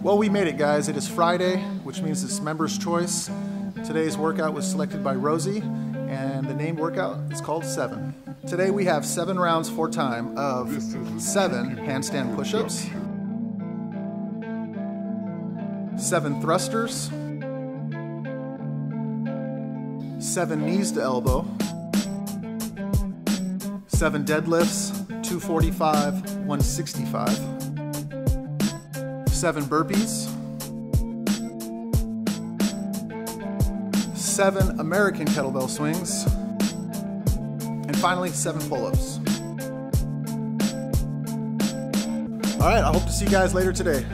Well, we made it, guys. It is Friday, which means it's members' choice. Today's workout was selected by Rosie, and the named workout is called Seven. Today we have seven rounds for time of seven handstand push-ups, seven thrusters, seven knees to elbow, seven deadlifts, 245, 165, seven burpees, seven American kettlebell swings, and finally seven pull-ups. All right, I hope to see you guys later today.